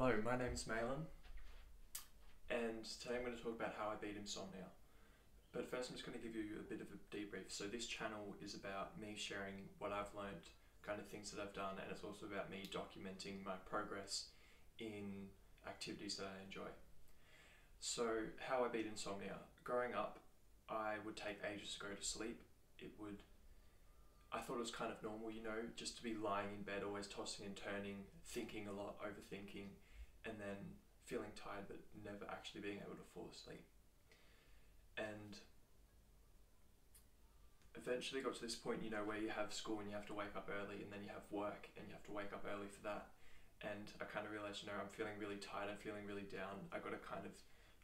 Hello, my name's Malin, and today I'm going to talk about how I beat insomnia. But first, I'm just going to give you a bit of a debrief. So, this channel is about me sharing what I've learned, kind of things that I've done, and it's also about me documenting my progress in activities that I enjoy. So, how I beat insomnia. Growing up, I would take ages to go to sleep. It would I thought it was kind of normal, you know, just to be lying in bed, always tossing and turning, thinking a lot, overthinking, and then feeling tired but never actually being able to fall asleep. And eventually got to this point, you know, where you have school and you have to wake up early, and then you have work and you have to wake up early for that. And I kind of realized, you know, I'm feeling really tired, I'm feeling really down. I got to kind of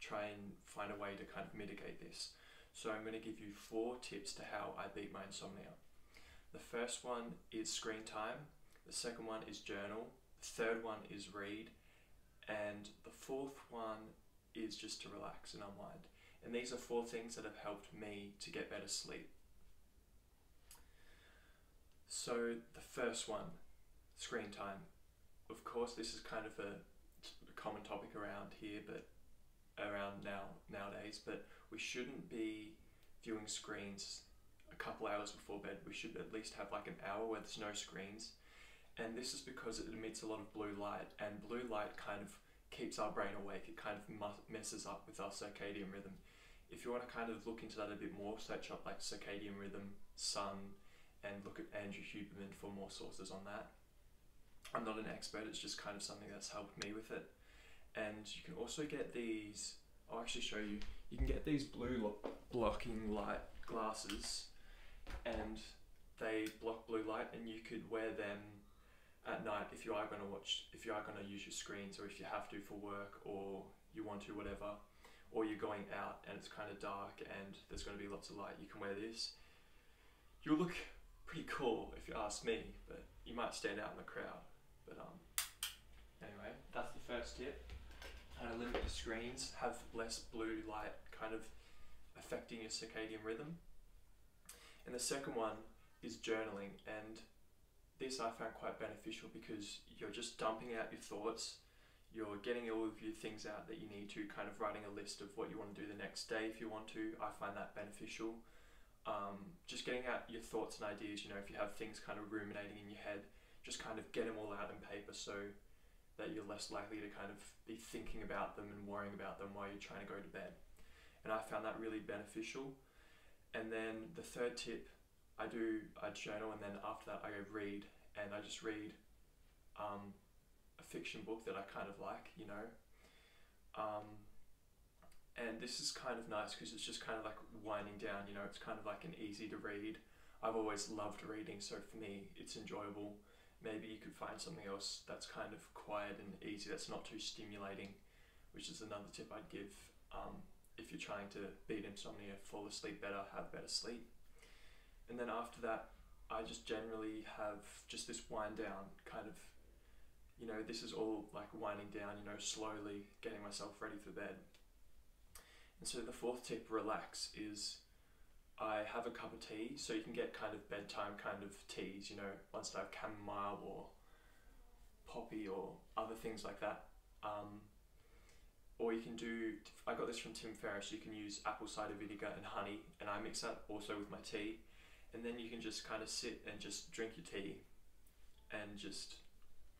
try and find a way to kind of mitigate this. So I'm going to give you four tips to how I beat my insomnia. The first one is screen time, the second one is journal, the third one is read, and the fourth one is just to relax and unwind. And these are four things that have helped me to get better sleep. So, the first one, screen time. Of course, this is kind of a, a common topic around here, but around now nowadays, but we shouldn't be viewing screens a couple hours before bed, we should at least have like an hour where there's no screens. And this is because it emits a lot of blue light, and blue light kind of keeps our brain awake. It kind of messes up with our circadian rhythm. If you want to kind of look into that a bit more, search up like circadian rhythm, sun, and look at Andrew Huberman for more sources on that. I'm not an expert, it's just kind of something that's helped me with it. And you can also get these, I'll actually show you, you can get these blue blocking light glasses and they block blue light and you could wear them at night if you are going to watch if you are going to use your screens or if you have to for work or you want to whatever or you're going out and it's kind of dark and there's going to be lots of light you can wear this. You'll look pretty cool if you ask me but you might stand out in the crowd. But um anyway that's the first tip. Kind of limit the screens have less blue light kind of affecting your circadian rhythm. And the second one is journaling, and this I found quite beneficial because you're just dumping out your thoughts, you're getting all of your things out that you need to, kind of writing a list of what you want to do the next day if you want to. I find that beneficial. Um, just getting out your thoughts and ideas, you know, if you have things kind of ruminating in your head, just kind of get them all out in paper so that you're less likely to kind of be thinking about them and worrying about them while you're trying to go to bed. And I found that really beneficial. And then the third tip, I do a journal, and then after that I go read, and I just read um, a fiction book that I kind of like, you know. Um, and this is kind of nice because it's just kind of like winding down, you know. It's kind of like an easy to read. I've always loved reading, so for me it's enjoyable. Maybe you could find something else that's kind of quiet and easy, that's not too stimulating, which is another tip I'd give. Um, if you're trying to beat insomnia, fall asleep better, have better sleep. And then after that, I just generally have just this wind down kind of, you know, this is all like winding down, you know, slowly getting myself ready for bed. And so the fourth tip, relax, is I have a cup of tea, so you can get kind of bedtime kind of teas, you know, ones that have chamomile or poppy or other things like that. Um, or you can do I got this from Tim Ferriss you can use apple cider vinegar and honey and I mix that also with my tea and then you can just kind of sit and just drink your tea and just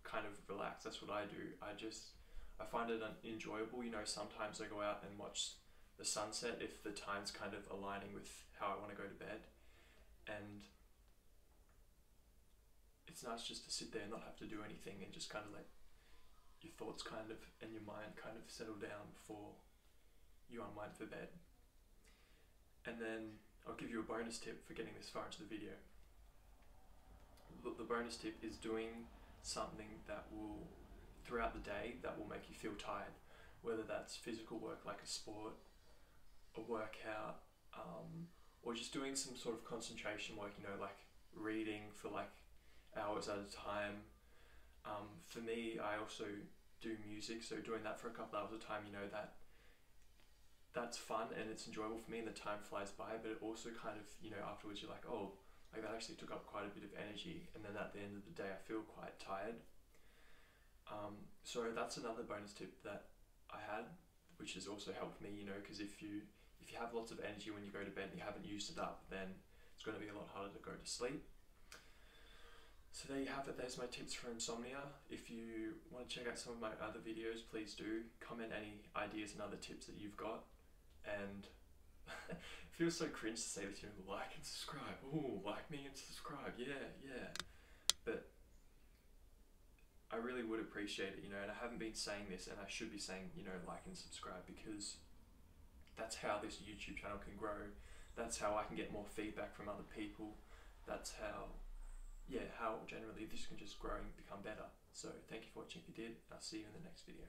kind of relax. That's what I do. I just I find it enjoyable you know sometimes I go out and watch the sunset if the time's kind of aligning with how I want to go to bed. And it's nice just to sit there and not have to do anything and just kind of like your thoughts kind of and your mind kind of settle down before you unwind for bed. And then I'll give you a bonus tip for getting this far into the video. The bonus tip is doing something that will, throughout the day, that will make you feel tired. Whether that's physical work like a sport, a workout, um, or just doing some sort of concentration work, you know, like reading for like hours at a time, um, for me, I also do music, so doing that for a couple hours at a time, you know, that that's fun and it's enjoyable for me and the time flies by, but it also kind of, you know, afterwards you're like, oh, like that actually took up quite a bit of energy and then at the end of the day I feel quite tired. Um, so that's another bonus tip that I had, which has also helped me. You know, because if you if you have lots of energy when you go to bed and you haven't used it up, then it's going to be a lot harder to go to sleep. So there you have it. There's my tips for insomnia. If you want to check out some of my other videos, please do comment any ideas and other tips that you've got. And it feels so cringe to say this, you know, like and subscribe. Ooh, like me and subscribe. Yeah, yeah. But I really would appreciate it, you know, and I haven't been saying this, and I should be saying, you know, like and subscribe because that's how this YouTube channel can grow. That's how I can get more feedback from other people. That's how yeah, how generally this can just grow and become better. So thank you for watching if you did. I'll see you in the next video.